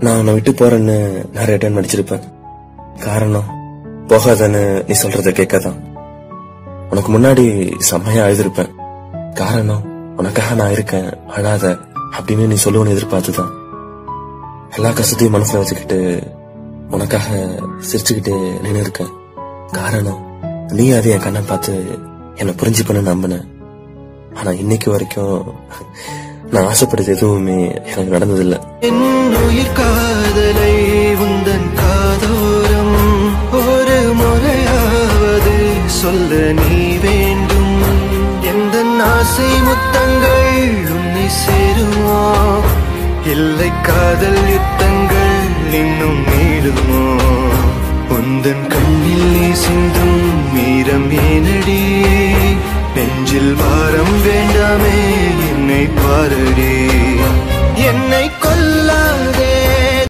நான் உன்னை விட்டு போறேன்னு நிறைய டைம் நடிச்சிருப்பேன். காரணம் போகாதன்னு நீ சொல்றத கேட்காதான். உனக்கு முன்னாடி செம்மையா அழுதிருப்பேன். காரணம் உனக்காக நான் இருக்கேன் அழாத அப்படின்னு நீ சொல்லுவனு எதிர்பார்த்துதான். எல்லா கஷ்டத்தையும் மனசுல வச்சுக்கிட்டு உனக்காக சிரிச்சுக்கிட்டு நின்று இருக்கேன் காரணம் நீ அதை என் கண்ணை பார்த்து என்னை புரிஞ்சுப்பன்னு நம்பின ஆனா இன்னைக்கு வரைக்கும் நான் ஆசைப்பட்டது எதுவுமே எனக்கு நடந்ததில்லை. காதலை உந்தன் காதோரம். ஒரு முறையாவது சொல்ல நீ வேண்டும். எந்த ஆசை முத்தங்கள் உன்னை சேருமோ? இல்லை காதல் யுத்தங்கள் இன்னும் நீளுமோ? உந்தன் கண்ணில் நீ சிந்தும் மீரம் ஏனடி? நெஞ்சில் வாரம் வேண்டாமே. என்னை பாரடி என்னை கொல்லாத